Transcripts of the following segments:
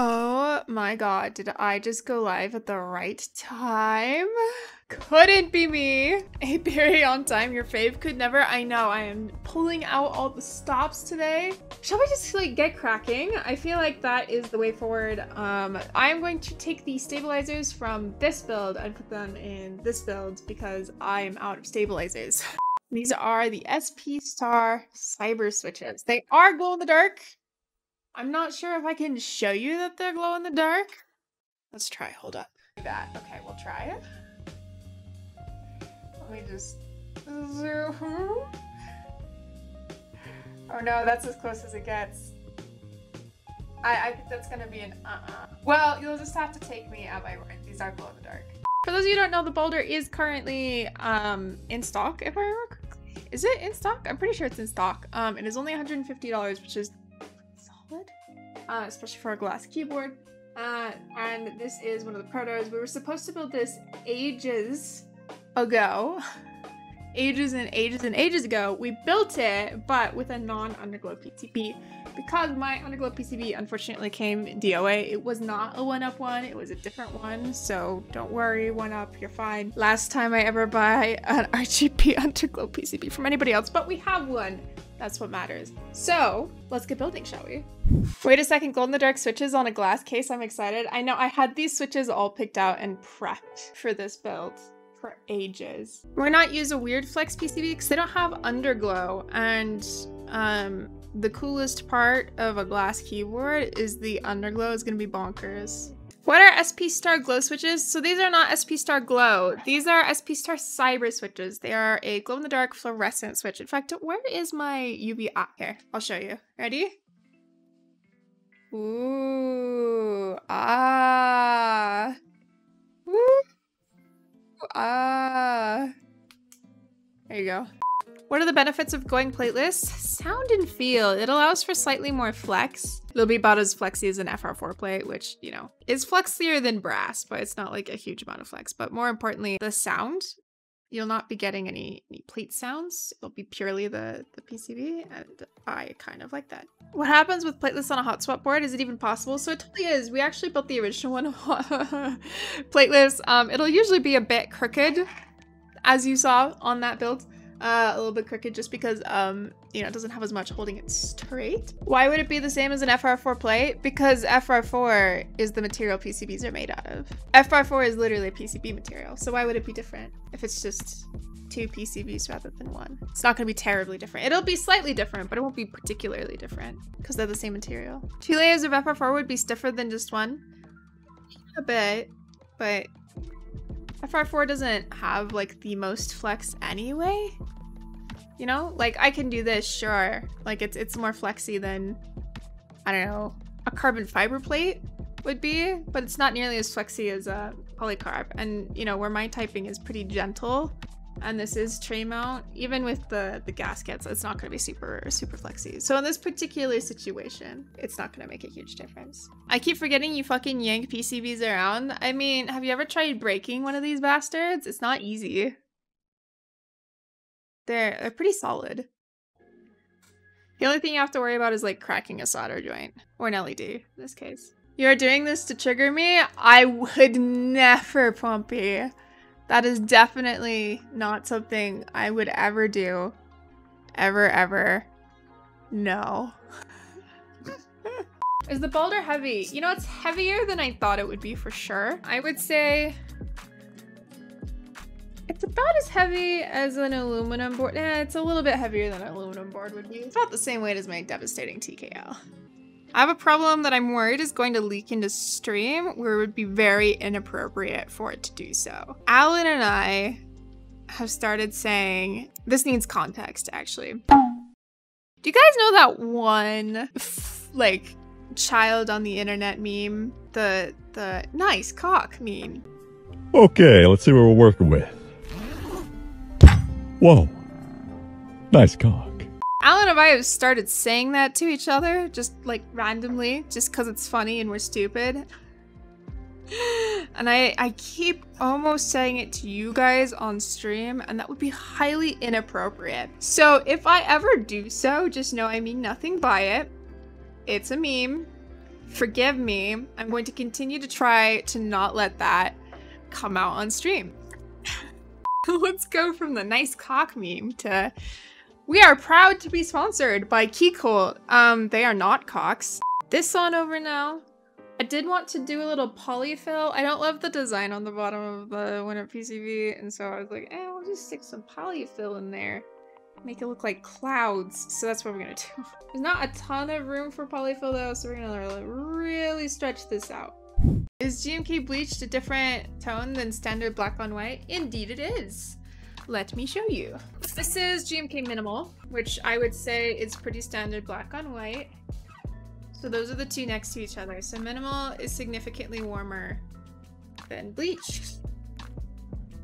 Oh my god, did I just go live at the right time? Couldn't be me. Apiary on time, your fave could never. I know, I am pulling out all the stops today. Shall we just like get cracking? I feel like that is the way forward. Um, I am going to take the stabilizers from this build and put them in this build because I am out of stabilizers. These are the SP Star Cyber Switches. They are glow in the dark. I'm not sure if I can show you that they're glow in the dark. Let's try, hold up. That, okay, we'll try it. Let me just zoom. Oh no, that's as close as it gets. I, I think that's gonna be an uh-uh. Well, you'll just have to take me at my word. These are glow in the dark. For those of you who don't know, the Baldr is currently um, in stock, if I remember correctly. Is it in stock? I'm pretty sure it's in stock. Um, it is only $150, which is uh, especially for a glass keyboard. Uh, and this is one of the protos. We were supposed to build this ages ago. ages and ages and ages ago. We built it, but with a non-underglow PCB. Because my underglow PCB unfortunately came DOA, it was not a one-up one, it was a different one. So don't worry, one-up, you're fine. Last time I ever buy an RGB underglow PCB from anybody else, but we have one. That's what matters. So let's get building, shall we? Wait a second, glow in the dark switches on a glass case. I'm excited. I know I had these switches all picked out and prepped for this build for ages. We're not use a weird flex PCB because they don't have underglow and um, the coolest part of a glass keyboard is the underglow is going to be bonkers. What are SP Star glow switches? So these are not SP Star glow. These are SP Star cyber switches. They are a glow in the dark fluorescent switch. In fact, where is my UV? Ah, here. I'll show you. Ready? Ooh. Ah. Ooh. Ah. There you go. What are the benefits of going plateless? Sound and feel. It allows for slightly more flex. It'll be about as flexy as an FR4 plate, which, you know, is flexier than brass, but it's not like a huge amount of flex. But more importantly, the sound. You'll not be getting any, any plate sounds. It'll be purely the, the PCB, and I kind of like that. What happens with plateless on a hot swap board? Is it even possible? So it totally is. We actually built the original one plateless. Um, it'll usually be a bit crooked, as you saw on that build uh, a little bit crooked just because, um, you know, it doesn't have as much holding it straight. Why would it be the same as an FR4 plate? Because FR4 is the material PCBs are made out of. FR4 is literally a PCB material, so why would it be different if it's just two PCBs rather than one? It's not going to be terribly different. It'll be slightly different, but it won't be particularly different because they're the same material. Two layers of FR4 would be stiffer than just one. A bit, but FR4 doesn't have like the most flex anyway. You know, like I can do this, sure. Like it's it's more flexy than I don't know, a carbon fiber plate would be, but it's not nearly as flexy as a polycarb. And you know, where my typing is pretty gentle, and this is tray mount, even with the, the gaskets, it's not going to be super, super flexy. So in this particular situation, it's not going to make a huge difference. I keep forgetting you fucking yank PCBs around. I mean, have you ever tried breaking one of these bastards? It's not easy. They're, they're pretty solid. The only thing you have to worry about is like cracking a solder joint or an LED in this case. You're doing this to trigger me? I would never, Pompey. That is definitely not something I would ever do. Ever, ever. No. is the Baldr heavy? You know, it's heavier than I thought it would be for sure. I would say it's about as heavy as an aluminum board. Yeah, it's a little bit heavier than an aluminum board would be. It's about the same weight as my devastating TKL. I have a problem that I'm worried is going to leak into stream where it would be very inappropriate for it to do so. Alan and I have started saying, this needs context actually. Do you guys know that one like child on the internet meme? The the nice cock meme. Okay, let's see what we're working with. Whoa. Nice cock. Alan and I have started saying that to each other, just like randomly, just because it's funny and we're stupid. And I, I keep almost saying it to you guys on stream, and that would be highly inappropriate. So if I ever do so, just know I mean nothing by it. It's a meme. Forgive me. I'm going to continue to try to not let that come out on stream. Let's go from the nice cock meme to we are proud to be sponsored by Keycult. Um, they are not cocks. This on over now. I did want to do a little polyfill. I don't love the design on the bottom of the Winner PCB, and so I was like, eh, we'll just stick some polyfill in there. Make it look like clouds. So that's what we're gonna do. There's not a ton of room for polyfill though, so we're gonna really stretch this out. Is GMK bleached a different tone than standard black on white? Indeed it is. Let me show you. This is GMK Minimal, which I would say is pretty standard black on white. So those are the two next to each other. So Minimal is significantly warmer than Bleach,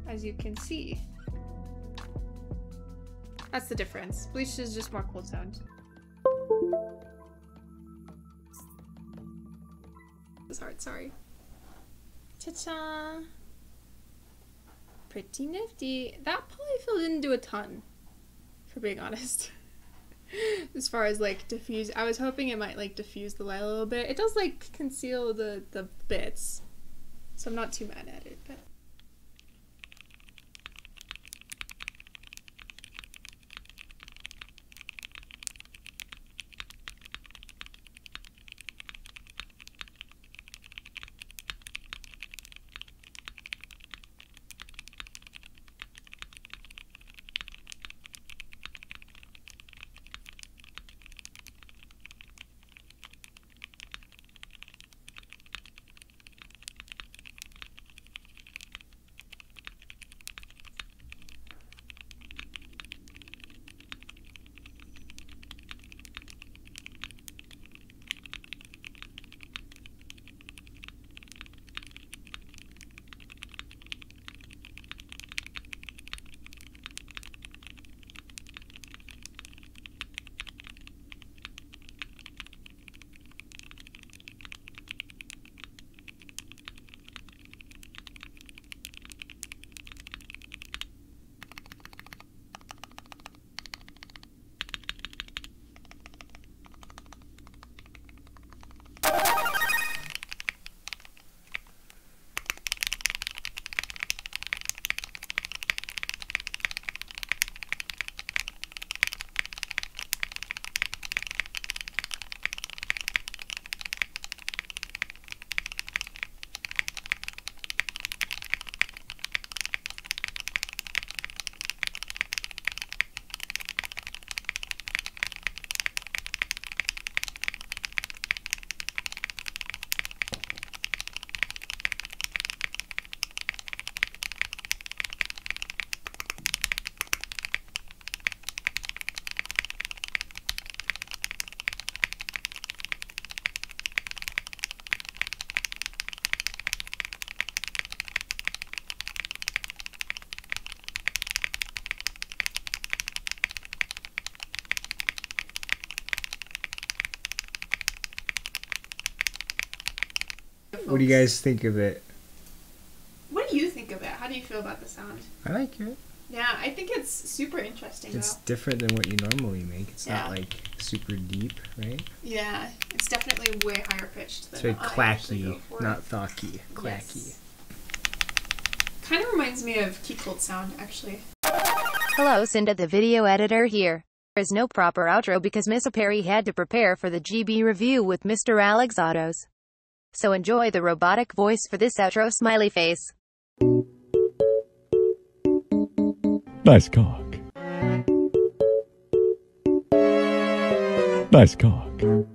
as you can see. That's the difference. Bleach is just more cool toned. It's hard, sorry. Cha-cha! Pretty nifty. That polyfill didn't do a ton, for being honest. as far as like diffuse, I was hoping it might like diffuse the light a little bit. It does like conceal the, the bits, so I'm not too mad at it, but. What do you guys think of it? What do you think of it? How do you feel about the sound? I like it. Yeah, I think it's super interesting It's though. different than what you normally make. It's Yeah. not like super deep, right? Yeah, it's definitely way higher pitched than It's very I go clacky, for. not thocky. Clacky. Kind of reminds me of key Keycult sound, actually. Hello Cynda the video editor here. There is no proper outro because Miss Perry had to prepare for the GB review with Mr. Alexotos. So enjoy the robotic voice for this outro smiley face. Nice cock. Nice cock.